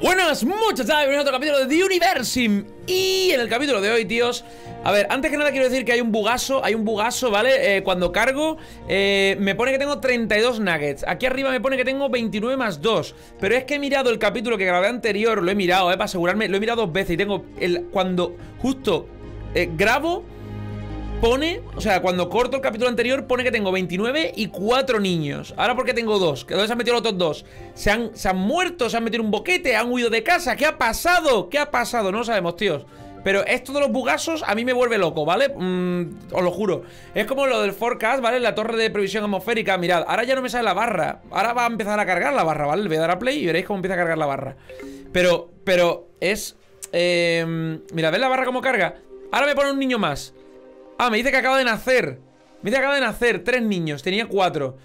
Buenas, muchachos, bienvenidos a otro capítulo de The Universim Y en el capítulo de hoy, tíos A ver, antes que nada quiero decir que hay un bugazo Hay un bugazo, ¿vale? Eh, cuando cargo eh, Me pone que tengo 32 nuggets. Aquí arriba me pone que tengo 29 más 2 Pero es que he mirado el capítulo que grabé anterior Lo he mirado, eh, para asegurarme Lo he mirado dos veces y tengo el... Cuando justo eh, grabo Pone, o sea, cuando corto el capítulo anterior Pone que tengo 29 y 4 niños Ahora porque tengo dos, que dónde se han metido los otros dos ¿Se han, se han muerto, se han metido un boquete Han huido de casa, ¿qué ha pasado? ¿Qué ha pasado? No lo sabemos, tíos pero esto de los bugazos a mí me vuelve loco, ¿vale? Mm, os lo juro Es como lo del forecast, ¿vale? La torre de previsión atmosférica Mirad, ahora ya no me sale la barra Ahora va a empezar a cargar la barra, ¿vale? Le voy a dar a play y veréis cómo empieza a cargar la barra Pero, pero es... Eh, mirad, ¿ves la barra cómo carga? Ahora me pone un niño más Ah, me dice que acaba de nacer. Me dice que acaba de nacer, tres niños, tenía cuatro.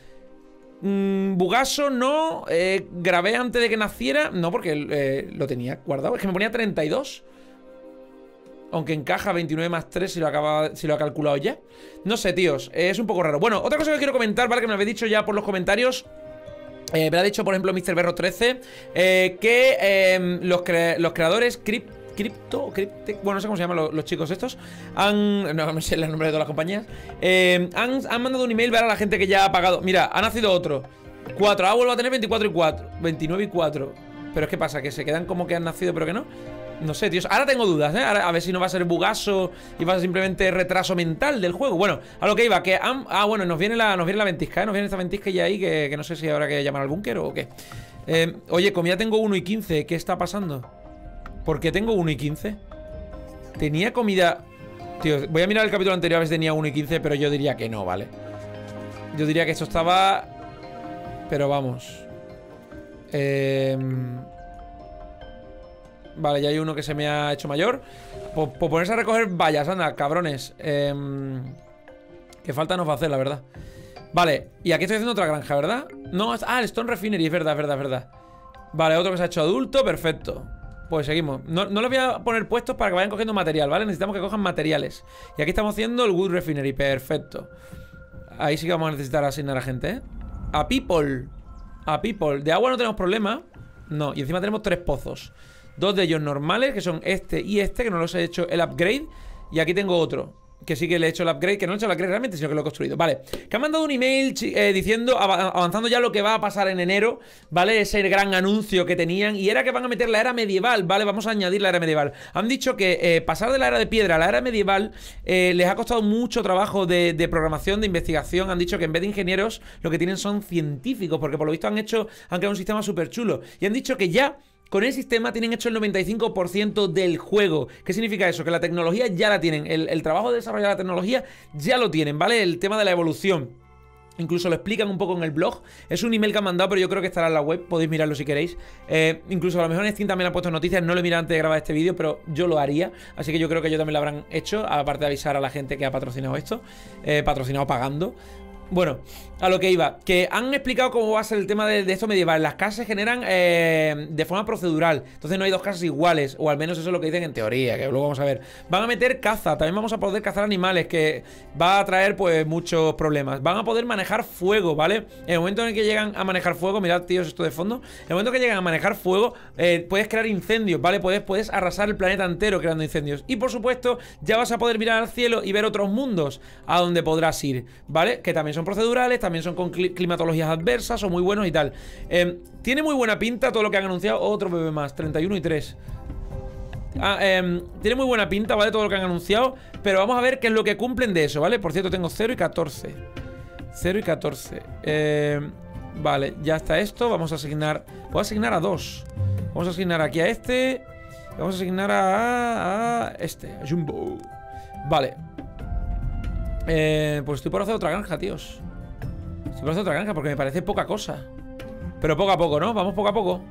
Mm, Bugaso no. Eh, Grabé antes de que naciera. No, porque eh, lo tenía guardado. Es que me ponía 32 aunque encaja 29 más 3 si lo, acaba, si lo ha calculado ya. No sé, tíos, es un poco raro. Bueno, otra cosa que quiero comentar, ¿vale? Que me habéis dicho ya por los comentarios. Eh, Me ha dicho, por ejemplo, Mr. Berro 13 eh, Que los creadores Crypt Crypto, Cryptec, bueno, no sé cómo se llaman los, chicos estos. Han, no, no sé el nombre de todas las compañías. Eh, han, mandado un email ¿vale? a la gente que ya ha pagado. Mira, ha nacido otro. 4, ahora vuelvo a tener 24 y 4 29 y 4 Pero es que pasa, que se quedan como que han nacido pero que no. No sé, tíos, ahora tengo dudas, ¿eh? A ver si no va a ser bugazo y va a ser simplemente retraso mental del juego. Bueno, a lo que iba, que... Han, ah, bueno, nos viene la, nos viene la ventisca, ¿eh? Nos viene esta ventisca ya ahí que, no sé si habrá que llamar al búnker o qué. Eh, Oye, como ya tengo 1 y 15, ¿qué está pasando? ¿Por qué tengo 1 y 15? Tenía comida... Tío, voy a mirar el capítulo anterior a ver si tenía 1 y 15, pero yo diría que no, ¿vale? Yo diría que esto estaba... Pero vamos... Eh... Vale, ya hay uno que se me ha hecho mayor. Por, por ponerse a recoger vallas, anda, cabrones. Eh, Que falta nos va a hacer, la verdad. Vale, y aquí estoy haciendo otra granja, ¿verdad? No, ah, el Stone Refinery, es verdad, es verdad, es verdad. Vale, otro que se ha hecho adulto, perfecto Pues seguimos. No, no los voy a poner puestos para que vayan cogiendo material, ¿vale? Necesitamos que cojan materiales. Y aquí estamos haciendo el Wood Refinery, perfecto. Ahí sí que vamos a necesitar asignar a gente, ¿eh? A people. A people. De agua no tenemos problema. No, y encima tenemos tres pozos. Dos de ellos normales, que son este y este Que no los he hecho el upgrade. Y aquí tengo otro que sí que le he hecho el upgrade, que no he hecho el upgrade realmente, sino que lo he construido. Vale, que han mandado un email eh, diciendo, avanzando ya lo que va a pasar en enero, ¿vale? Ese gran anuncio que tenían, y era que van a meter la era medieval, ¿vale? Vamos a añadir la era medieval. Han dicho que eh, pasar de la era de piedra a la era medieval eh, les ha costado mucho trabajo de, de, programación, de investigación. Han dicho que en vez de ingenieros, lo que tienen son científicos, porque por lo visto han hecho, han creado un sistema súper chulo. Y han dicho que ya con el sistema tienen hecho el 95% del juego. ¿Qué significa eso? Que la tecnología ya la tienen. El, trabajo de desarrollar la tecnología ya lo tienen, ¿vale? El tema de la evolución. Incluso lo explican un poco en el blog. Es un email que han mandado, pero yo creo que estará en la web. Podéis mirarlo si queréis. Eh, incluso a lo mejor en Steam también han puesto noticias. No lo he mirado antes de grabar este vídeo, pero yo lo haría. Así que yo creo que ellos también lo habrán hecho. Aparte de avisar a la gente que ha patrocinado esto. Eh, patrocinado pagando. Bueno, a lo que iba, que han explicado cómo va a ser el tema de, de esto medieval. Las casas se generan eh, de forma procedural, entonces no hay dos casas iguales, o al menos eso es lo que dicen en teoría, que luego vamos a ver. Van a meter caza, también vamos a poder cazar animales, que va a traer pues muchos problemas. Van a poder manejar fuego, ¿vale? En el momento en el que llegan a manejar fuego, mirad tíos esto de fondo, en el momento que llegan a manejar fuego, eh, puedes crear incendios, ¿vale? Puedes, puedes arrasar el planeta entero creando incendios. Y por supuesto, ya vas a poder mirar al cielo y ver otros mundos a donde podrás ir, ¿vale? Que también son procedurales, también son con climatologías adversas, son muy buenos y tal. Eh, tiene muy buena pinta todo lo que han anunciado. Otro bebé más, 31 y 3. Ah, eh, tiene muy buena pinta, ¿vale? Todo lo que han anunciado. Pero vamos a ver qué es lo que cumplen de eso, ¿vale? Por cierto, tengo 0 y 14. 0 y 14. Eh, vale, ya está esto. Vamos a asignar. Voy a asignar a dos. Vamos a asignar aquí a este. Vamos a asignar a, a este, a Jumbo. Vale. Eh, pues estoy por otra granja, tíos. Estoy por hacer otra granja porque me parece poca cosa. Pero poco a poco, ¿no? Vamos poco a poco.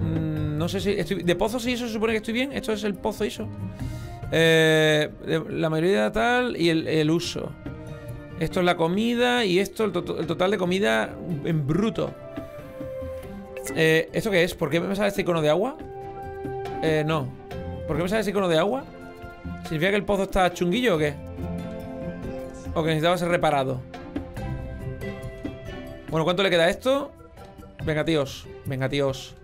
Mm, no sé si... ¿De pozo sí eso se supone que estoy bien? Esto es el pozo eso. Eh, la mayoría tal y el, uso. Esto es la comida y esto, el, to el total de comida en bruto. Eh, ¿Esto qué es? ¿Por qué me sale este icono de agua? Eh, no. ¿Por qué me sale este icono de agua? ¿Significa que el pozo está chunguillo o qué? O que necesitaba ser reparado Bueno, ¿cuánto le queda esto? Venga, tíos Venga, tíos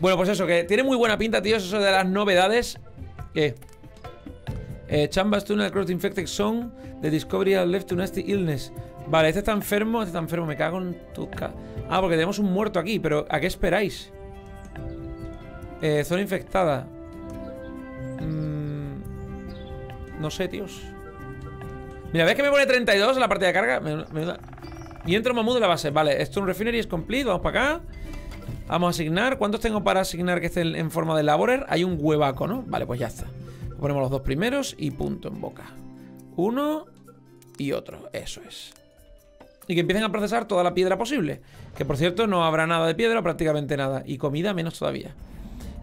Bueno, pues eso, que tiene muy buena pinta, tío. Eso de las novedades. ¿Qué? Eh, Chambas Tunnel Across the Infected Zone. The Discovery has left to nasty illness. Vale, este está enfermo. Este está enfermo. Me cago en tu... ah, porque tenemos un muerto aquí. Pero ¿a qué esperáis? Eh, zona infectada. Mm, no sé, tíos. Mira, ¿ves que me pone 32 en la partida de carga? Y entro Mamú de la base. Vale, esto un Refinery es complete. Vamos para acá. Vamos a asignar. ¿Cuántos tengo para asignar que estén en forma de laborer? Hay un huevaco, ¿no? Vale, pues ya está. Ponemos los dos primeros y punto en boca. Uno y otro. Eso es. Y que empiecen a procesar toda la piedra posible. Que por cierto, no habrá nada de piedra, prácticamente nada. Y comida menos todavía.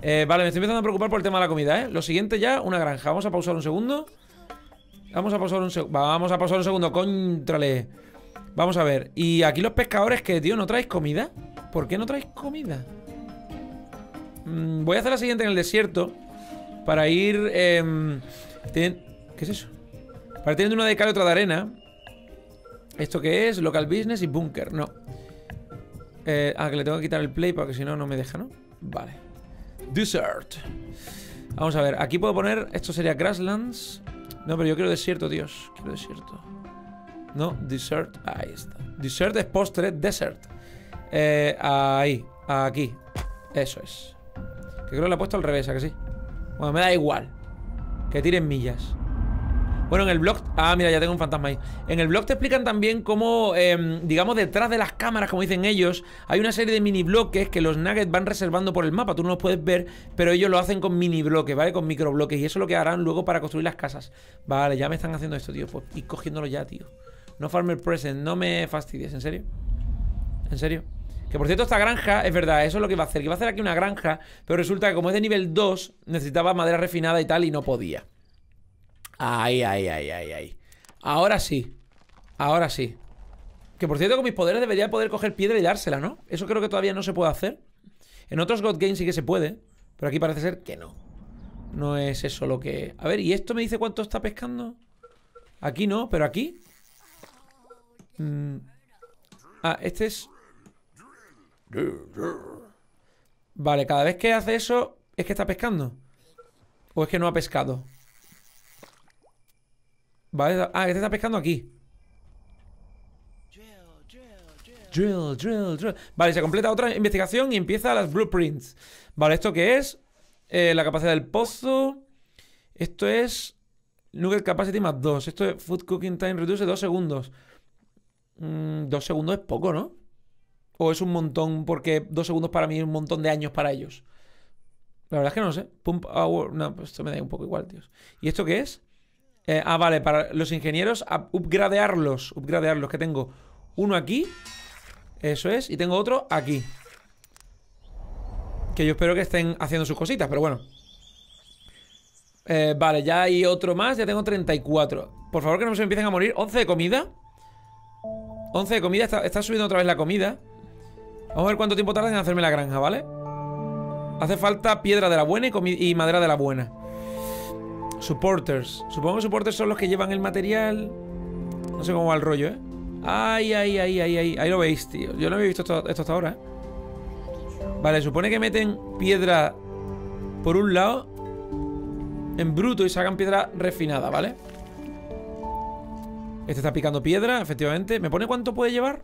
Eh, vale, me estoy empezando a preocupar por el tema de la comida, ¿eh? Lo siguiente ya, una granja. Vamos a pausar un segundo. Vamos a pausar un segundo. Vamos a pausar un segundo, contrale. Vamos a ver. Y aquí los pescadores que, tío, ¿no traéis comida? ¿Por qué no traéis comida? Mm, voy a hacer la siguiente en el desierto. Para ir... Eh, ¿Qué es eso? Para ir teniendo una de cal y otra de arena. ¿Esto qué es? Local business y bunker. No. Eh, ah, que le tengo que quitar el play porque si no, no me deja, ¿no? Vale. Desert. Vamos a ver. Aquí puedo poner... Esto sería grasslands. No, pero yo quiero desierto, Dios. Quiero desierto. No, desert. Ahí está. Desert es postre, desert. Eh, ahí, aquí. Eso es. Que creo que lo he puesto al revés, ¿a que sí? Bueno, me da igual. Que tiren millas. Bueno, en el blog... Ah, mira, ya tengo un fantasma ahí. En el blog te explican también cómo, em, digamos, detrás de las cámaras, como dicen ellos, hay una serie de mini bloques que los nuggets van reservando por el mapa. Tú no los puedes ver, pero ellos lo hacen con mini bloques, ¿vale? Con micro bloques. Y eso es lo que harán luego para construir las casas. Vale, ya me están haciendo esto, tío. Pues ir cogiéndolo ya, tío. No Farmer Present, no me fastidies, ¿en serio? ¿En serio? Que por cierto, esta granja, es verdad, eso es lo que va a hacer. Que va a hacer aquí una granja, pero resulta que como es de nivel 2, necesitaba madera refinada y tal, y no podía. Ay, ay, ay, ay, ay. Ahora sí. Ahora sí. Que por cierto, con mis poderes debería poder coger piedra y dársela, ¿no? Eso creo que todavía no se puede hacer. En otros God Games sí que se puede. Pero aquí parece ser que no. No es eso lo que... A ver, ¿y esto me dice cuánto está pescando? Aquí no, pero aquí... Mm. Ah, este es... Vale, cada vez que hace eso ¿Es que está pescando? ¿O es que no ha pescado? Vale, ah, este está pescando aquí. Drill, drill, drill. Vale, se completa otra investigación y empieza las blueprints. Vale, ¿esto qué es? Eh, la capacidad del pozo. Esto es Nugget Capacity más 2. Esto es Food Cooking Time Reduce 2 segundos. Mm, dos segundos es poco, ¿no? O es un montón, porque dos segundos para mí es un montón de años para ellos. La verdad es que no sé. Pump hour. No, pues esto me da un poco igual, tíos. ¿Y esto qué es? Eh, ah, vale, para los ingenieros, upgradearlos. Upgradearlos, que tengo uno aquí. Eso es. Y tengo otro aquí. Que yo espero que estén haciendo sus cositas, pero bueno. Eh, vale, ya hay otro más. Ya tengo 34. Por favor, que no se empiecen a morir. 11 de comida. 11 de comida. Está, subiendo otra vez la comida. Vamos a ver cuánto tiempo tarda en hacerme la granja, ¿vale? Hace falta piedra de la buena y madera de la buena. Supporters. Supongo que supporters son los que llevan el material. No sé cómo va el rollo, ¿eh? Ay, ay, ay, ay, ay. Ahí lo veis, tío. Yo no había visto esto, hasta ahora, ¿eh? Vale, supone que meten piedra por un lado en bruto y sacan piedra refinada, ¿vale? Este está picando piedra, efectivamente. ¿Me pone cuánto puede llevar?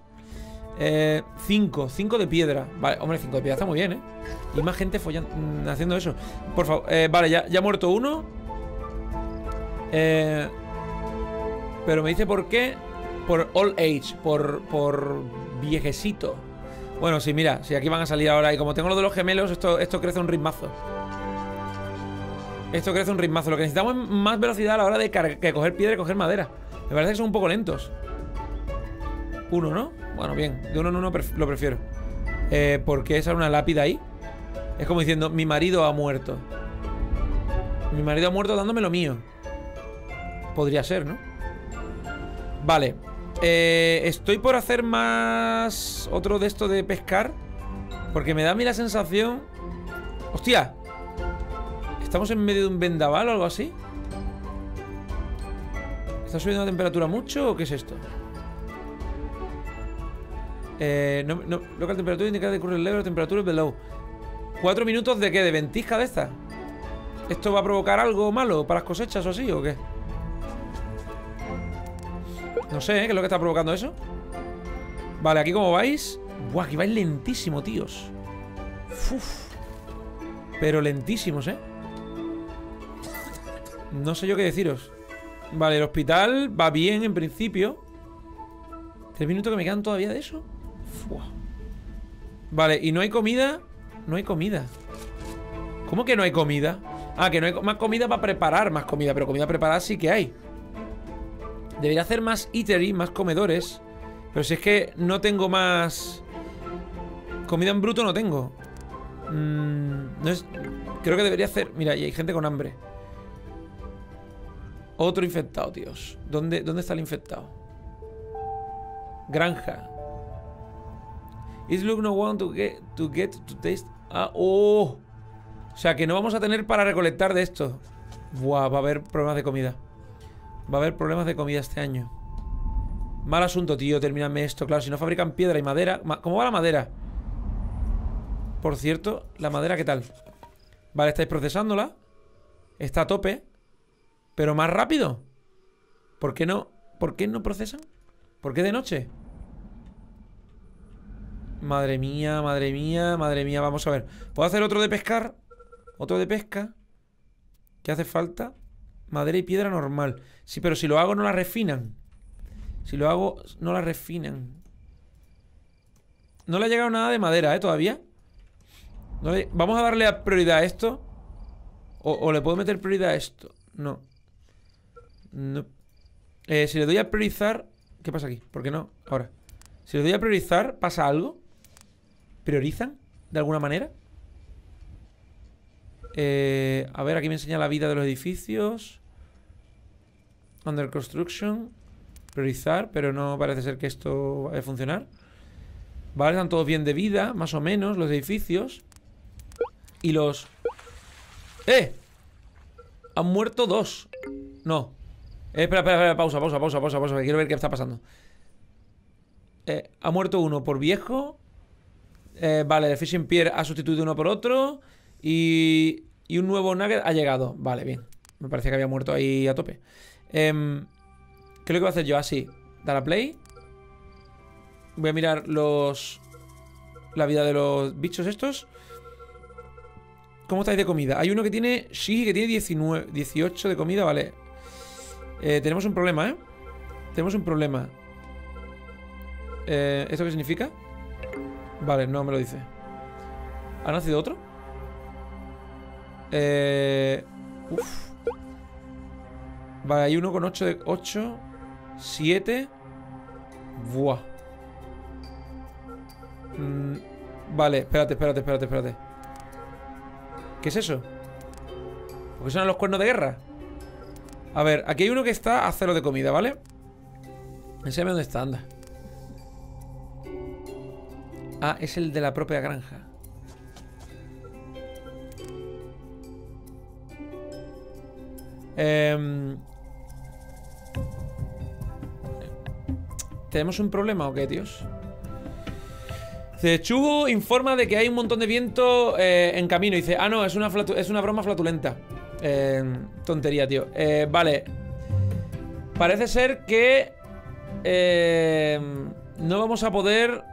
Eh, cinco, cinco de piedra Vale, hombre, cinco de piedra está muy bien, ¿eh? Y más gente follando, mm, haciendo eso Por favor, eh, vale, ya, ya ha muerto uno eh, pero me dice por qué. Por old age, por, por viejecito. Bueno, sí, mira, si aquí van a salir ahora. Y como tengo lo de los gemelos, esto, esto crece un ritmazo. Esto crece un ritmazo. Lo que necesitamos es más velocidad a la hora de que coger piedra y coger madera. Me parece que son un poco lentos. Uno, ¿no? Bueno, bien. De uno en uno lo prefiero. Eh, ¿Por qué sale una lápida ahí? Es como diciendo, mi marido ha muerto. Mi marido ha muerto dándome lo mío. Podría ser, ¿no? Vale eh, Estoy por hacer más Otro de esto de pescar Porque me da a mí la sensación ¡Hostia! ¿Estamos en medio de un vendaval o algo así? ¿Está subiendo la temperatura mucho o qué es esto? Eh, no, local temperatura indica de current level, temperatura below. ¿Cuatro minutos de qué? ¿De ventisca de esta? ¿Esto va a provocar algo malo para las cosechas o así o qué? No sé, ¿eh? ¿qué es lo que está provocando eso? Vale, aquí como vais Buah, aquí vais lentísimo, tíos. Pero lentísimos, ¿eh? No sé yo qué deciros Vale, el hospital va bien en principio ¿Tres minutos que me quedan todavía de eso? Vale, y no hay comida No hay comida ¿Cómo que no hay comida? Ah, que no hay más comida para preparar más comida Pero comida preparada sí que hay Debería hacer más eatery, más comedores Pero si es que no tengo más Comida en bruto no tengo mm, No es... Creo que debería hacer... Mira, y hay gente con hambre Otro infectado, tíos ¿Dónde, dónde está el infectado? Granja Is look no one to get to get to taste. Ah, oh. O sea que no vamos a tener para recolectar de esto. Buah, va a haber problemas de comida. Va a haber problemas de comida este año. Mal asunto, tío. Termíname esto. Claro, si no fabrican piedra y madera. ¿Cómo va la madera? Por cierto, la madera, ¿qué tal? Vale, estáis procesándola. Está a tope. Pero más rápido. ¿Por qué no? ¿Por qué no procesan? ¿Por qué de noche? Madre mía, madre mía, madre mía. Vamos a ver. ¿Puedo hacer otro de pescar? Otro de pesca. ¿Qué hace falta? Madera y piedra normal. Sí, pero si lo hago no la refinan. Si lo hago, no la refinan. No le ha llegado nada de madera, ¿eh? Todavía. Vamos a darle prioridad a esto. O, le puedo meter prioridad a esto. No. No. Eh, si le doy a priorizar... ¿Qué pasa aquí? ¿Por qué no? Ahora. Si le doy a priorizar, ¿pasa algo? ¿Priorizan? ¿De alguna manera? Eh, a ver, aquí me enseña la vida de los edificios. Under construction. Priorizar, pero no parece ser que esto vaya a funcionar. Vale, están todos bien de vida, más o menos, los edificios. Y los... ¡Eh! Han muerto dos. No. Eh, espera, espera, espera, pausa, pausa, pausa, pausa, pausa. Quiero ver qué está pasando. Eh, ha muerto uno por viejo. Eh, vale, Fishing Pier ha sustituido uno por otro. Y, y un nuevo Nugget ha llegado. Vale, bien. Me parecía que había muerto ahí a tope. Eh, ¿Qué lo que voy a hacer yo? Así. Dar a play. Voy a mirar los... La vida de los bichos estos. ¿Cómo estáis de comida? Hay uno que tiene... Sí, que tiene 19, 18 de comida, vale. Eh, tenemos un problema, ¿eh? Tenemos un problema. Eh, ¿Esto qué significa? Vale, no me lo dice. ¿Ha nacido otro? Eh, uf. Vale, hay uno con 8 de 8, 7. Buah. Mm, vale, espérate, espérate, espérate, espérate. ¿Qué es eso? ¿Por qué son los cuernos de guerra? A ver, aquí hay uno que está a cero de comida, ¿vale? Enséñame dónde está, anda. Ah, es el de la propia granja. Eh, ¿Tenemos un problema o qué, tíos? Chugo informa de que hay un montón de viento eh, en camino. Dice, ah, no, es una, es una broma flatulenta. Eh, tontería, tío. Eh, vale. Parece ser que no vamos a poder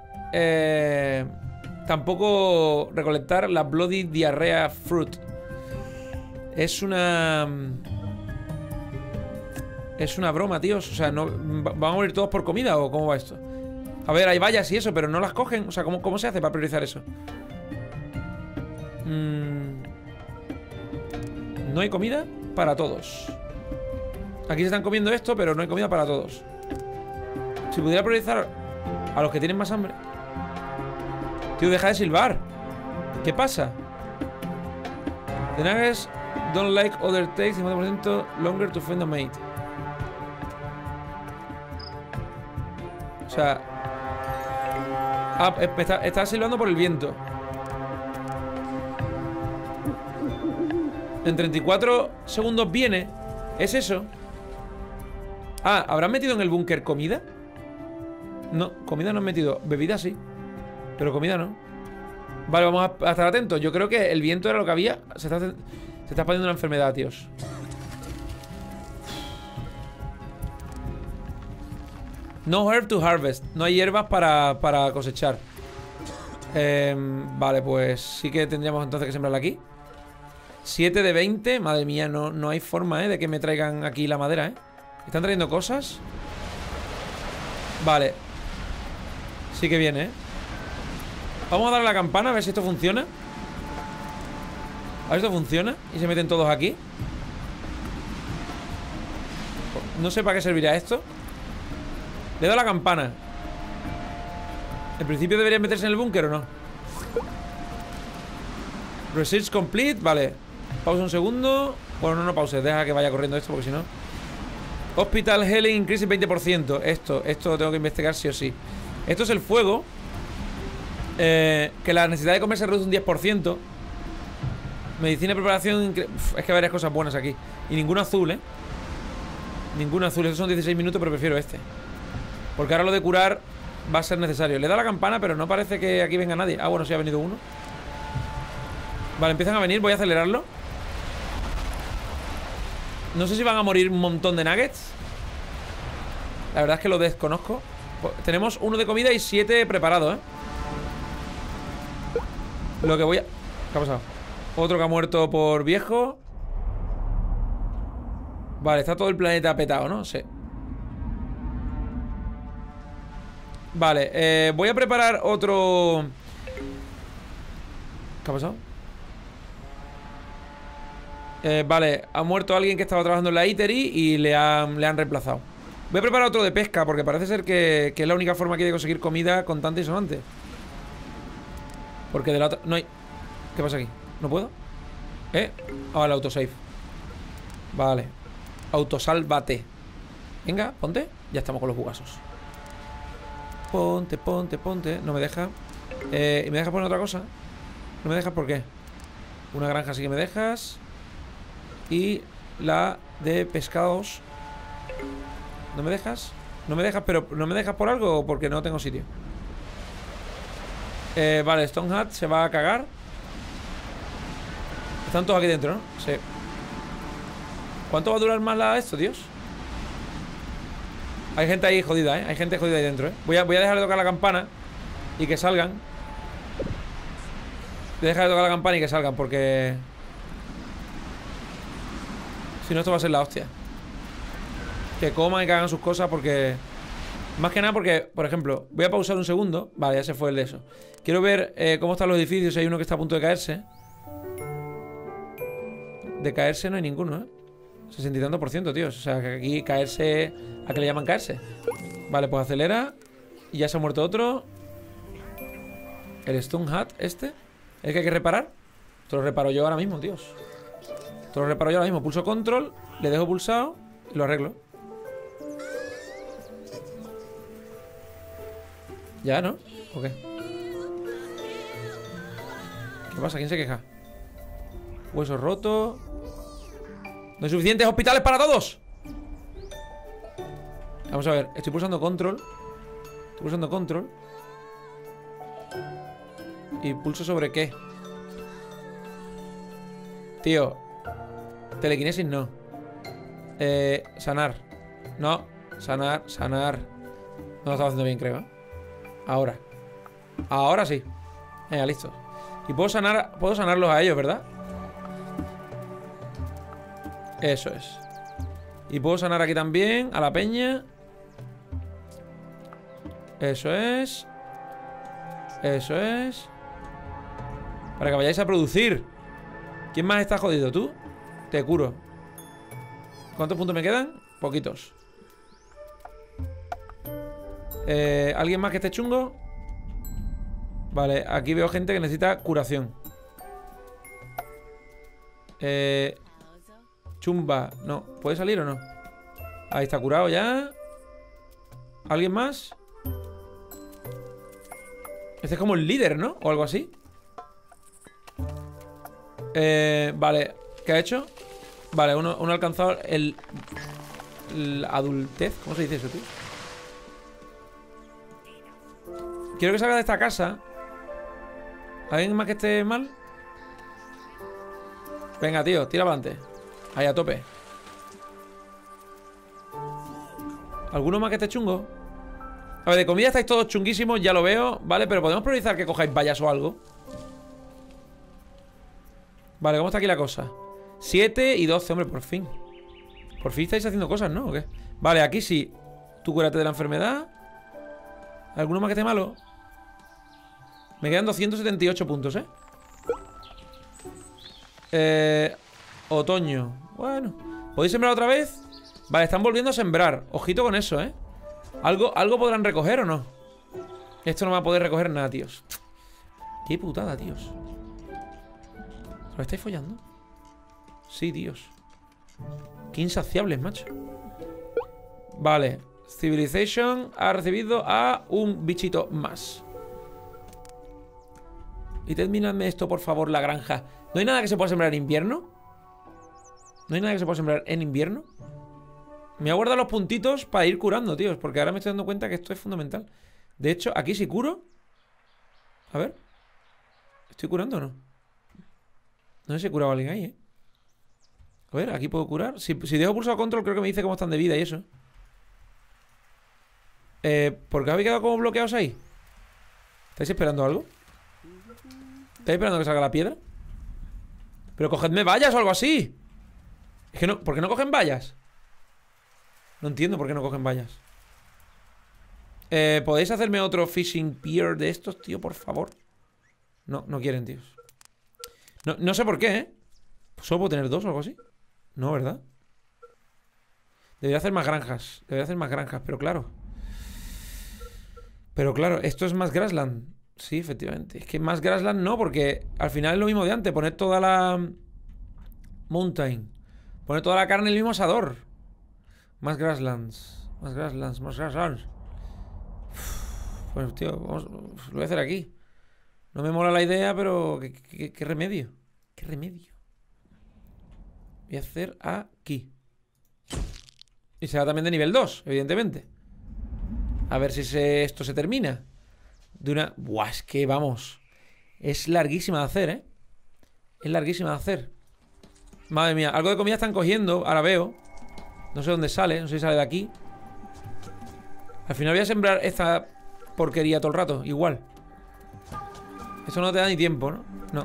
tampoco recolectar la Bloody Diarrhea Fruit. Es una... Es una broma, tíos. O sea, no, ¿van a morir todos por comida o cómo va esto? A ver, hay vallas y eso, pero no las cogen. O sea, ¿cómo, se hace para priorizar eso? Mm. No hay comida para todos. Aquí se están comiendo esto, pero no hay comida para todos. Si pudiera priorizar a los que tienen más hambre. Tío, deja de silbar. ¿Qué pasa? The nuggets don't like other takes 50% longer to find a mate. Sea... Ah, está, silbando por el viento. En 34 segundos viene. ¿Es eso? Ah, ¿habrán metido en el búnker comida? No, comida no han metido. Bebida sí. Pero comida no. Vale, vamos a, estar atentos. Yo creo que el viento era lo que había. Se está, se está una enfermedad, tíos. No herb to harvest. No hay hierbas para, para cosechar. Em, vale, pues sí que tendríamos entonces que sembrarla aquí. 7 de 20. Madre mía, no, no hay forma, ¿eh? De que me traigan aquí la madera, ¿eh? ¿Están trayendo cosas? Vale. Sí que viene, ¿eh? Vamos a darle la campana a ver si esto funciona. A ver si esto funciona. Y se meten todos aquí. No sé para qué servirá esto. Le doy la campana. En principio debería meterse en el búnker o no. Research complete, vale. Pausa un segundo. Bueno, no, no pause. Deja que vaya corriendo esto porque si no. Hospital Healing Increase 20%. Esto, esto lo tengo que investigar sí o sí. Esto es el fuego. Eh, que la necesidad de comer se reduce un 10%. Medicina preparación. es que hay varias cosas buenas aquí. Y ninguno azul, ¿eh? Ninguno azul. Estos son 16 minutos, pero prefiero este. Porque ahora lo de curar va a ser necesario. Le da la campana, pero no parece que aquí venga nadie. Ah, bueno, sí ha venido uno. Vale, empiezan a venir. Voy a acelerarlo. No sé si van a morir un montón de nuggets. La verdad es que lo desconozco. Tenemos uno de comida y siete preparados, ¿eh? Lo que voy a... ¿Qué ha pasado? Otro que ha muerto por viejo Vale, está todo el planeta petado, ¿no? Sí Vale, eh, voy a preparar otro... ¿Qué ha pasado? Eh, vale, ha muerto alguien que estaba trabajando en la Itery y le han, le han reemplazado. Voy a preparar otro de pesca porque parece ser que, que es la única forma que hay de conseguir comida constante y sonante. Porque de la otra... No hay... ¿Qué pasa aquí? ¿No puedo? ¿Eh? Ah, el autosave. Vale. Autosálvate. Venga, ponte. Ya estamos con los jugasos Ponte, ponte, ponte No me deja eh, ¿Y me dejas poner otra cosa? ¿No me dejas por qué? Una granja sí que me dejas Y la de pescados ¿No me dejas? ¿No me dejas? ¿Pero no me dejas por algo o porque no tengo sitio? Eh, vale, Stone Hat se va a cagar Están todos aquí dentro, ¿no? Sí ¿Cuánto va a durar más la esto, Dios? Hay gente ahí jodida, ¿eh? Hay gente jodida ahí dentro, ¿eh? Voy a, voy a dejar de tocar la campana Y que salgan Voy a dejar de tocar la campana y que salgan Porque... Si no, esto va a ser la hostia Que coman y que hagan sus cosas porque... Más que nada porque, por ejemplo Voy a pausar un segundo Vale, ya se fue el de eso Quiero ver eh, cómo están los edificios Hay uno que está a punto de caerse De caerse no hay ninguno, ¿eh? 60 y tanto por ciento, tío. O sea, que aquí caerse... ¿A qué le llaman caerse? Vale, pues acelera. Y ya se ha muerto otro. El Stone Hat, este. ¿El que hay que reparar? Esto lo reparo yo ahora mismo, tíos. Esto lo reparo yo ahora mismo. Pulso control, le dejo pulsado y lo arreglo. ¿Ya, no? ¿O qué? ¿Qué pasa? ¿Quién se queja? Hueso roto ¿No hay suficientes hospitales para todos? Vamos a ver, estoy pulsando control Estoy pulsando control ¿Y pulso sobre qué? Tío Telequinesis no Eh, sanar No, sanar, sanar No lo estaba haciendo bien, creo ¿eh? Ahora Ahora sí Venga, listo Y puedo sanar, puedo sanarlos a ellos, ¿verdad? Eso es Y puedo sanar aquí también A la peña Eso es Eso es Para que vayáis a producir ¿Quién más está jodido? ¿Tú? Te curo ¿Cuántos puntos me quedan? Poquitos eh, ¿Alguien más que esté chungo? Vale, aquí veo gente que necesita curación Eh, Chumba. No. ¿Puede salir o no? Ahí está curado ya. ¿Alguien más? Este es como el líder, ¿no? O algo así. Eh, vale. ¿Qué ha hecho? Vale, uno, ha alcanzado el, el adultez. ¿Cómo se dice eso, tío? Quiero que salga de esta casa. ¿Alguien más que esté mal? Venga, tío, tira adelante. Ahí a tope. ¿Alguno más que esté chungo? A ver, de comida estáis todos chunguísimos, ya lo veo, ¿vale? Pero podemos priorizar que cojáis vallas o algo. Vale, ¿cómo está aquí la cosa? 7 y 12, hombre, por fin. Por fin estáis haciendo cosas, ¿no? ¿O qué? Vale, aquí sí. Tú cúrate de la enfermedad. ¿Alguno más que esté malo? Me quedan 278 puntos, ¿eh? Eh... Otoño. Bueno. ¿Podéis sembrar otra vez? Vale, están volviendo a sembrar. Ojito con eso, ¿eh? ¿Algo, ¿Algo podrán recoger o no? Esto no va a poder recoger nada, tíos. Qué putada, tíos. ¿Lo estáis follando? Sí, tíos. Qué insaciables, macho. Vale. Civilization ha recibido a un bichito más. Y terminadme esto, por favor, la granja. ¿No hay nada que se pueda sembrar en invierno? ¿No hay nada que se pueda sembrar en invierno? Me ha guardado los puntitos para ir curando, tíos Porque ahora me estoy dando cuenta que esto es fundamental De hecho, aquí sí curo A ver ¿Estoy curando o no? No sé si he curado a alguien ahí, ¿eh? A ver, aquí puedo curar Si, si dejo pulsado control creo que me dice cómo están de vida y eso eh, ¿Por qué habéis quedado como bloqueados ahí? ¿Estáis esperando algo? ¿Estáis esperando que salga la piedra? Pero cogedme vallas o algo así Es que no, ¿por qué no cogen vallas? No entiendo por qué no cogen vallas. Eh, ¿Podéis hacerme otro fishing pier de estos, tío, por favor? No, no quieren, tíos. No, sé por qué, ¿eh? ¿Solo puedo tener dos o algo así? No, ¿verdad? Debería hacer más granjas. Debería hacer más granjas, pero claro. Pero claro, esto es más grassland. Sí, efectivamente. Es que más grassland no, porque al final es lo mismo de antes. Poner toda la... Mountain. Poner toda la carne en el mismo asador. Más grasslands. Más grasslands, más grasslands. Pues, tío, vamos, lo voy a hacer aquí. No me mola la idea, pero ¿qué, remedio? ¿Qué remedio? Voy a hacer aquí. Y será también de nivel 2, evidentemente. A ver si esto se termina. De una... Buah, es que vamos. Es larguísima de hacer, ¿eh? Es larguísima de hacer. Madre mía, algo de comida están cogiendo, ahora veo. No sé dónde sale, no sé si sale de aquí Al final voy a sembrar esta porquería todo el rato, igual Eso no te da ni tiempo, ¿no? No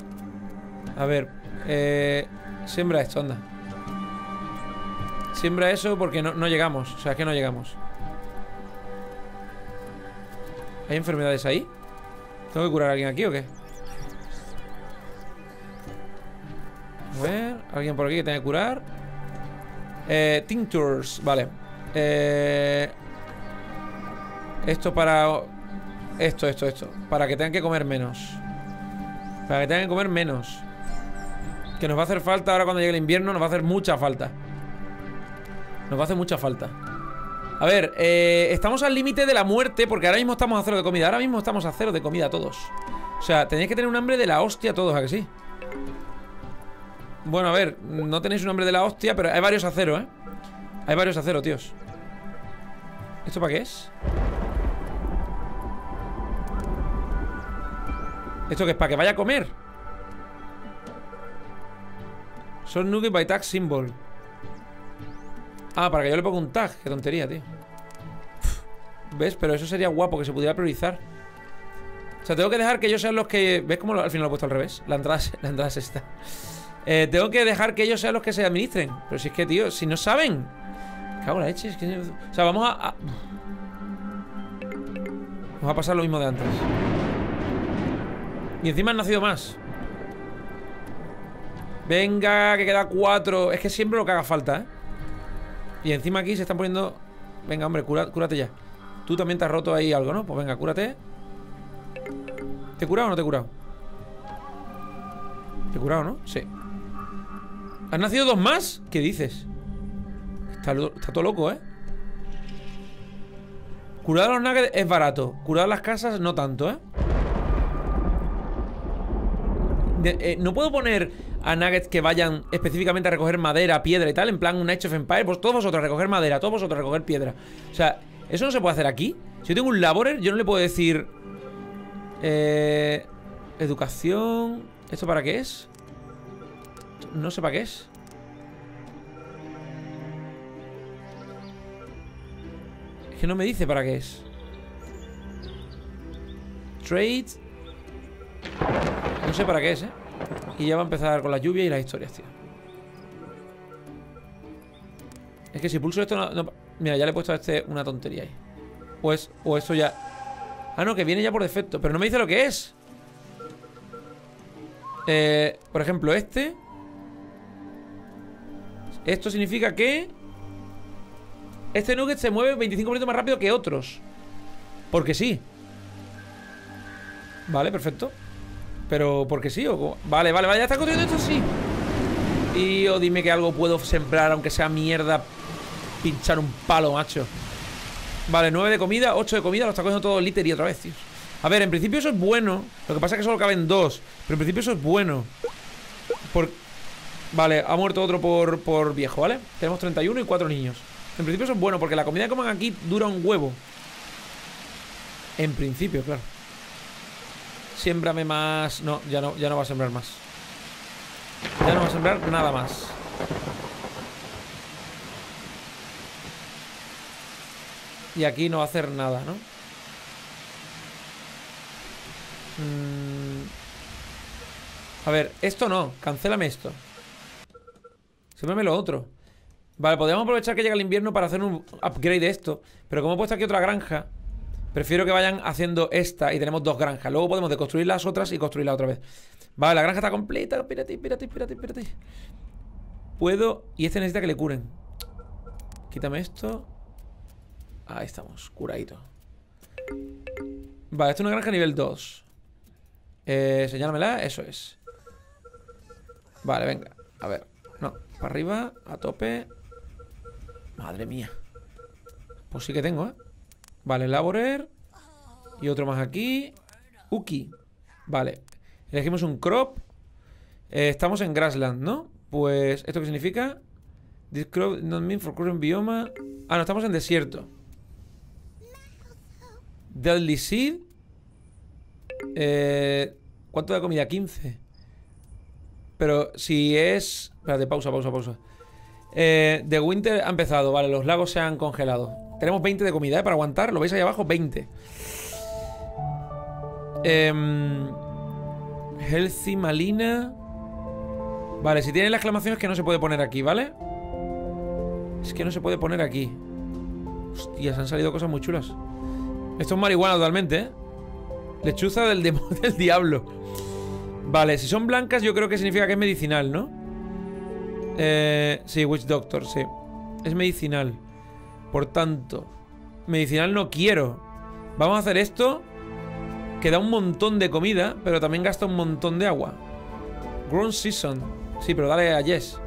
A ver eh, Siembra esto, anda Siembra eso porque no, no llegamos O sea, es que no llegamos ¿Hay enfermedades ahí? ¿Tengo que curar a alguien aquí o qué? A ver, alguien por aquí que tenga que curar. Eh, tinctures, vale. Eh, Esto para Esto, esto, esto. Para que tengan que comer menos. Para que tengan que comer menos. Que nos va a hacer falta ahora cuando llegue el invierno Nos va a hacer mucha falta. Nos va a hacer mucha falta. A ver, eh, estamos al límite de la muerte Porque ahora mismo estamos a cero de comida. Ahora mismo estamos a cero de comida todos. O sea, tenéis que tener un hambre de la hostia todos, ¿a que sí? Bueno, a ver, no tenéis un nombre de la hostia, pero hay varios a cero, ¿eh? Hay varios a cero, tíos. ¿Esto para qué es? ¿Esto qué es? ¿Para que vaya a comer? Son Nugget by Tag Symbol. Ah, para que yo le ponga un tag. Qué tontería, tío. ¿Ves? Pero eso sería guapo que se pudiera priorizar. O sea, tengo que dejar que ellos sean los que... ¿Ves cómo al final lo he puesto al revés? La entrada, la entrada es esta. Eh, tengo que dejar que ellos sean los que se administren. Pero si es que, tío, si no saben. Cago la leche. O sea, vamos a, Vamos a pasar lo mismo de antes. Y encima han nacido más. Venga, que queda cuatro. Es que siempre lo que haga falta, ¿eh? Y encima aquí se están poniendo... Venga, hombre, cúrate ya. Tú también te has roto ahí algo, ¿no? Pues venga, cúrate. ¿Te he curado o no te he curado? ¿Te he curado, no? Sí. ¿Han nacido dos más? ¿Qué dices? Está, todo loco, ¿eh? Curar los nuggets es barato Curar las casas no tanto, ¿eh? ¿eh? No puedo poner a nuggets que vayan específicamente a recoger madera, piedra y tal En plan un Age of Empire Pues todos vosotros a recoger madera, todos vosotros a recoger piedra O sea, eso no se puede hacer aquí Si yo tengo un laborer, yo no le puedo decir... Eh... Educación. ¿Esto para qué es? No sé para qué es. Es que no me dice para qué es. Trade. No sé para qué es, ¿eh? Y ya va a empezar con la lluvia y las historias, tío. Es que si pulso esto no, Mira, ya le he puesto a este una tontería ahí. O, ya... Ah, no, que viene ya por defecto. Pero no me dice lo que es. Eh, por ejemplo, este... Esto significa que... Este nugget se mueve 25% más rápido que otros. Porque sí. Vale, perfecto. Pero porque sí o... Vale, vale, vale, ya está construyendo esto, sí. Y o dime que algo puedo sembrar, aunque sea mierda. Pinchar un palo, macho. Vale, 9 de comida, 8 de comida. Lo está cogiendo todo el y otra vez, tío. A ver, en principio eso es bueno. Lo que pasa es que solo caben dos. Pero en principio eso es bueno. Por... Vale, ha muerto otro por, por viejo, ¿vale? Tenemos 31 y 4 niños. En principio eso es bueno, porque la comida que coman aquí dura un huevo. En principio, claro. Siémbrame más... No, ya no, ya no va a sembrar más. Ya no va a sembrar nada más. Y aquí no va a hacer nada, ¿no? Mm. A ver, esto no. Cancélame esto. Siémbrame lo otro. Vale, podríamos aprovechar que llega el invierno para hacer un upgrade de esto. Pero como he puesto aquí otra granja, prefiero que vayan haciendo esta y tenemos dos granjas. Luego podemos deconstruir las otras y construirla otra vez. Vale, la granja está completa. Espérate, espérate, espérate, espérate. Puedo... Y este necesita que le curen. Quítame esto. Ahí estamos, curadito. Vale, esto es una granja nivel 2. Eh, señálamela, eso es. Vale, venga. A ver. No, para arriba, a tope. Madre mía. Pues sí que tengo, ¿eh? Vale, Laborer. Y otro más aquí. Uki. Vale. Elegimos un crop. Eh, estamos en grassland, ¿no? Pues, ¿esto qué significa? This crop not mean for current bioma. Ah, no, estamos en desierto. Deadly Seed. Eh, ¿Cuánto da comida? 15. Pero si es... Espérate, pausa, pausa, pausa. Eh, The Winter ha empezado, vale, los lagos se han congelado. Tenemos 20 de comida, ¿eh? Para aguantar, lo veis ahí abajo, 20. Em, healthy Malina. Vale, si tiene la exclamación es que no se puede poner aquí, ¿vale? Es que no se puede poner aquí. Hostia, se han salido cosas muy chulas. Esto es marihuana totalmente, ¿eh? Lechuza del, del diablo. Vale, si son blancas yo creo que significa que es medicinal, ¿no? Eh, sí, Witch Doctor, sí. Es medicinal. Por tanto, medicinal no quiero. Vamos a hacer esto. Que da un montón de comida, pero también gasta un montón de agua. Grown Season. Sí, pero dale a Yes.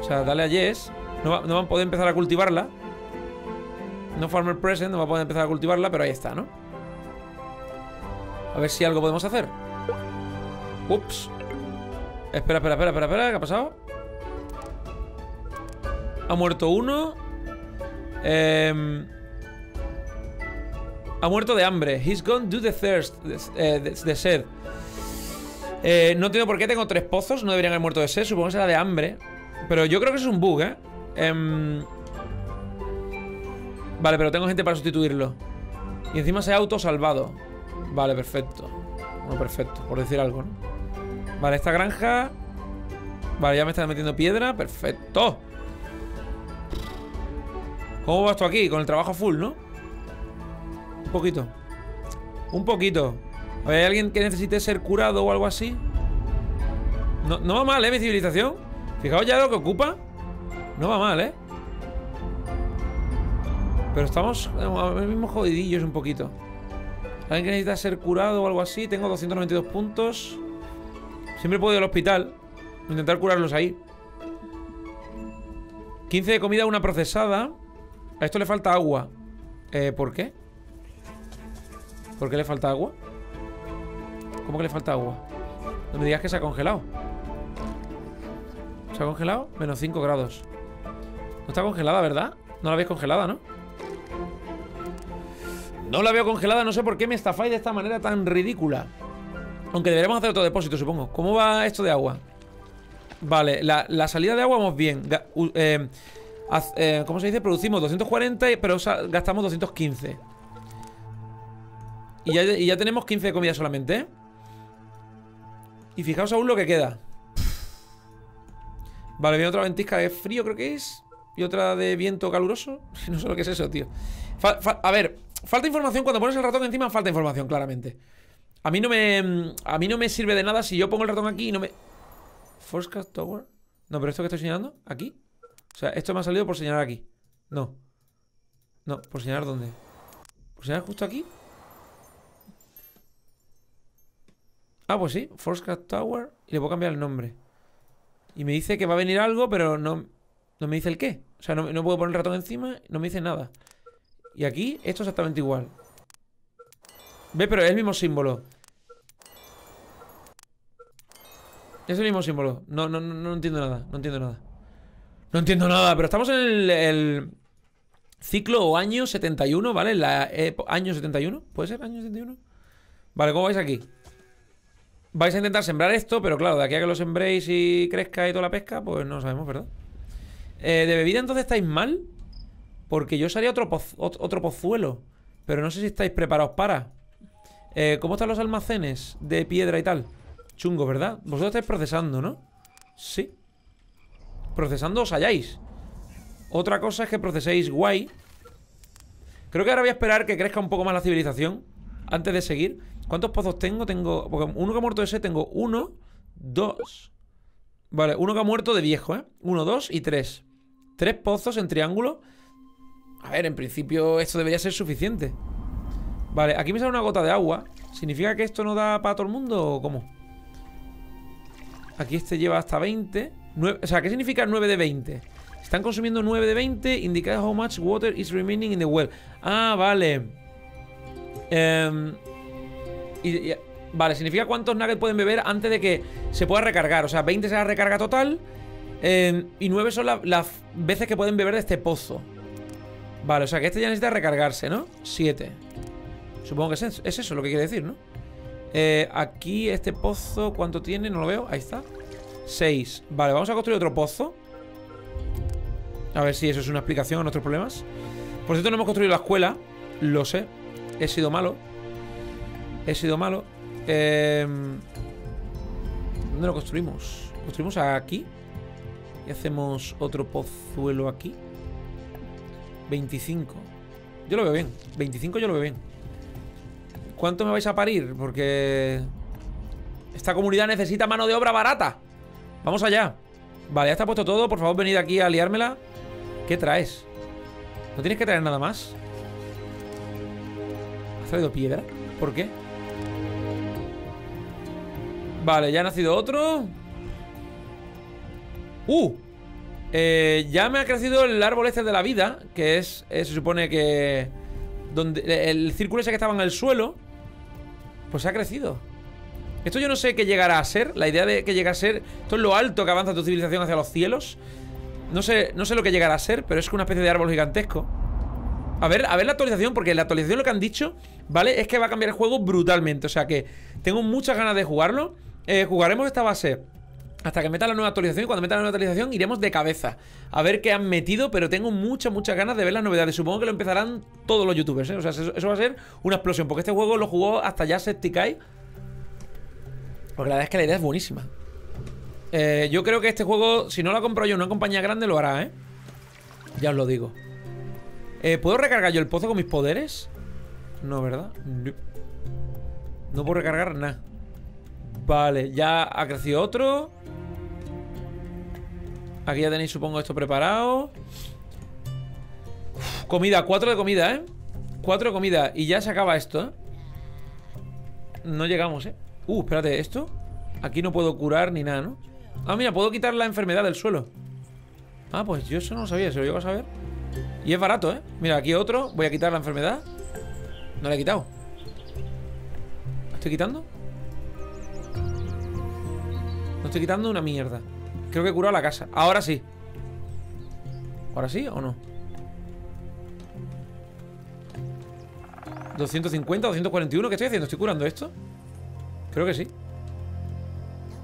O sea, dale a Yes. No, no van a poder empezar a cultivarla. No Farmer Present, no va a poder empezar a cultivarla, pero ahí está, ¿no? A ver si algo podemos hacer. Ups. Espera, espera, espera, espera, espera, ¿qué ha pasado? Ha muerto uno. Eh, ha muerto de hambre. He's gone to the thirst. Eh, de, sed. Eh, no entiendo por qué tengo tres pozos. No deberían haber muerto de sed. Supongo que será de hambre. Pero yo creo que es un bug, ¿eh? eh Vale, pero tengo gente para sustituirlo. Y encima se ha autosalvado. Vale, perfecto. Bueno, perfecto, por decir algo, ¿no? Vale, esta granja... Vale, ya me está metiendo piedra. Perfecto. ¿Cómo vas tú aquí? Con el trabajo full, ¿no? Un poquito. Un poquito. ¿Hay alguien que necesite ser curado o algo así? No, no va mal, ¿eh? Mi civilización. Fijaos ya lo que ocupa. No va mal, ¿eh? Pero estamos ahora mismo jodidillos un poquito. ¿Alguien que necesita ser curado o algo así? Tengo 292 puntos. Siempre puedo ir al hospital. Intentar curarlos ahí. 15 de comida, una procesada. A esto le falta agua. Eh, ¿Por qué? ¿Por qué le falta agua? ¿Cómo que le falta agua? No me digas que se ha congelado. ¿Se ha congelado? Menos 5 grados. No está congelada, ¿verdad? No la habéis congelada, ¿no? No la veo congelada, no sé por qué me estafáis de esta manera tan ridícula. Aunque deberíamos hacer otro depósito, supongo. ¿Cómo va esto de agua? Vale, la, salida de agua vamos bien. Eh, eh, ¿Cómo se dice? Producimos 240, pero gastamos 215. Y ya, y ya tenemos 15 de comida solamente, ¿eh? Y fijaos aún lo que queda. Vale, viene otra ventisca de frío, creo que es. Y otra de viento caluroso. No sé lo que es eso, tío. a ver, falta información. Cuando pones el ratón encima, falta información, claramente. A mí no me. A mí no me sirve de nada si yo pongo el ratón aquí y no me. Force Tower. No, pero esto que estoy señalando, aquí. O sea, esto me ha salido por señalar aquí. No. No, por señalar dónde. ¿Por señalar justo aquí? Ah, pues sí, Force Tower. Y le puedo cambiar el nombre. Y me dice que va a venir algo, pero no, no me dice el qué. O sea, no, no puedo poner el ratón encima, no me dice nada. Y aquí, esto es exactamente igual. Ve, pero es el mismo símbolo. Es el mismo símbolo. No, no, no, no entiendo nada. No entiendo nada. No entiendo nada, pero estamos en el, ciclo o año 71, ¿vale? Año 71. ¿Puede ser año 71? Vale, ¿cómo vais aquí? Vais a intentar sembrar esto, pero claro, de aquí a que lo sembréis y crezca y toda la pesca, pues no sabemos, ¿verdad? Eh, de bebida entonces estáis mal. Porque yo usaría otro, otro pozuelo. Pero no sé si estáis preparados para. Eh, ¿Cómo están los almacenes de piedra y tal? Chungo, ¿verdad? Vosotros estáis procesando, ¿no? Sí. Procesando os halláis. Otra cosa es que proceséis guay. Creo que ahora voy a esperar que crezca un poco más la civilización. Antes de seguir. ¿Cuántos pozos tengo? Tengo... Porque uno que ha muerto ese tengo uno, dos... Vale, uno que ha muerto de viejo, ¿eh? Uno, dos y tres. Tres pozos en triángulo. A ver, en principio esto debería ser suficiente. Vale, aquí me sale una gota de agua. ¿Significa que esto no da para todo el mundo o cómo? Aquí este lleva hasta 20 O sea, ¿qué significa 9 de 20? Están consumiendo 9 de 20 Indica how much water is remaining in the well Ah, vale em, Vale, significa cuántos nuggets pueden beber antes de que se pueda recargar O sea, 20 será la recarga total em, Y 9 son las veces que pueden beber de este pozo Vale, o sea que este ya necesita recargarse, ¿no? 7 Supongo que es, es eso lo que quiere decir, ¿no? Eh, aquí este pozo, ¿cuánto tiene? No lo veo, ahí está. 6, vale, vamos a construir otro pozo. A ver si eso es una explicación a nuestros problemas. Por cierto, no hemos construido la escuela. Lo sé, he sido malo. He sido malo. Eh, ¿Dónde lo construimos? Construimos aquí Y hacemos otro pozuelo aquí 25 Yo lo veo bien 25 yo lo veo bien ¿Cuánto me vais a parir? Porque... Esta comunidad necesita mano de obra barata Vamos allá Vale, ya está puesto todo Por favor, venid aquí a liármela ¿Qué traes? ¿No tienes que traer nada más? ¿Has traído piedra? ¿Por qué? Vale, ya ha nacido otro ¡Uh! Eh, ya me ha crecido el árbol este de la vida Que es, se supone que donde El círculo ese que estaba en el suelo pues ha crecido Esto yo no sé qué llegará a ser La idea de que llega a ser Esto es lo alto que avanza tu civilización hacia los cielos No sé, no sé lo que llegará a ser Pero es una especie de árbol gigantesco a ver, a ver la actualización, porque la actualización lo que han dicho, ¿vale? Es que va a cambiar el juego brutalmente. O sea que tengo muchas ganas de jugarlo. Eh, jugaremos esta base hasta que meta la nueva actualización y cuando meta la nueva actualización iremos de cabeza a ver qué han metido, pero tengo muchas, muchas ganas de ver las novedades. Supongo que lo empezarán todos los youtubers, ¿eh? O sea, eso, va a ser una explosión, porque este juego lo jugó hasta ya Septicai. Porque la verdad es que la idea es buenísima. Eh, yo creo que este juego, si no lo compro yo una compañía grande, lo hará, ¿eh? Ya os lo digo. Eh, ¿Puedo recargar yo el pozo con mis poderes? No, ¿verdad? No puedo recargar nada. Vale, ya ha crecido otro. Aquí ya tenéis, supongo, esto preparado. comida, cuatro de comida, ¿eh? Cuatro de comida. Y ya se acaba esto, ¿eh? No llegamos, ¿eh? Uh, espérate, ¿esto? Aquí no puedo curar ni nada, ¿no? Ah, mira, puedo quitar la enfermedad del suelo Ah, pues yo eso no lo sabía, se lo llego a saber Y es barato, ¿eh? Mira, aquí otro, voy a quitar la enfermedad No la he quitado ¿La estoy quitando? No estoy quitando una mierda. Creo que he curado la casa. Ahora sí. ¿Ahora sí o no? 250, 241 ¿Qué estoy haciendo? ¿Estoy curando esto? Creo que sí.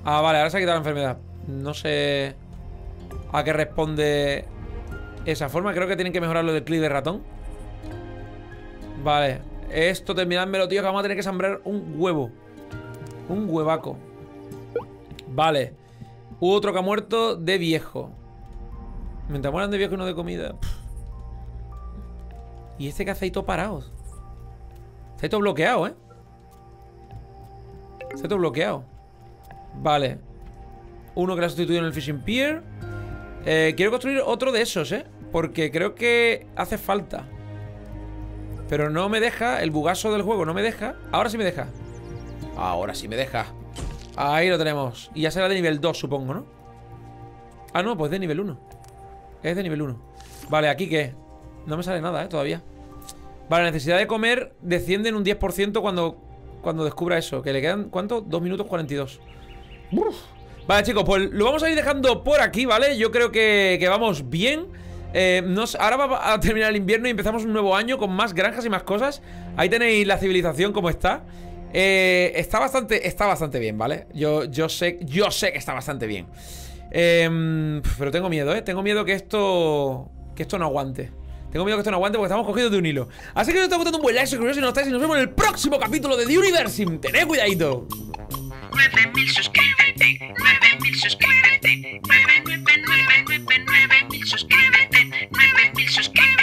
Ah, vale, ahora se ha quitado la enfermedad. No sé a qué responde esa forma. Creo que tienen que mejorar lo del clic de ratón. Vale Esto, terminadmelo, tío, que vamos a tener que sembrar un huevo. Un huevaco Vale. Hubo otro que ha muerto de viejo. Mientras mueran de viejo y no de comida Y este que hace ahí todo parado. Está todo bloqueado, ¿eh? Está todo bloqueado. Vale. Uno que lo ha sustituido en el Fishing Pier. Eh, Quiero construir otro de esos, ¿eh? Porque creo que hace falta. Pero no me deja El bugazo del juego no me deja. Ahora sí me deja. Ahora sí me deja Ahí lo tenemos Y ya será de nivel 2, supongo, ¿no? Ah, no, pues de nivel 1 Es de nivel 1 Vale, ¿aquí qué? No me sale nada, ¿eh? Todavía Vale, necesidad de comer desciende en un 10% cuando, cuando descubra eso Que le quedan, ¿cuánto? 2 minutos 42 Vale, chicos, pues lo vamos a ir dejando por aquí, ¿vale? Yo creo que, que vamos bien eh, nos, ahora va a terminar el invierno y empezamos un nuevo año con más granjas y más cosas Ahí tenéis la civilización como está eh, Está bastante está bastante bien, ¿vale? Yo, yo, sé, yo sé que está bastante bien eh, Pero tengo miedo, ¿eh? Tengo miedo que esto Que esto no aguante tengo miedo que esto no aguante porque estamos cogidos de un hilo Así que os está gustando un buen like, suscribiros si no estáis Y nos vemos en el próximo capítulo de The Universe Tened cuidadito 9000 suscríbete, 9000 suscríbete, 9999 suscríbete, 9000 suscríbete.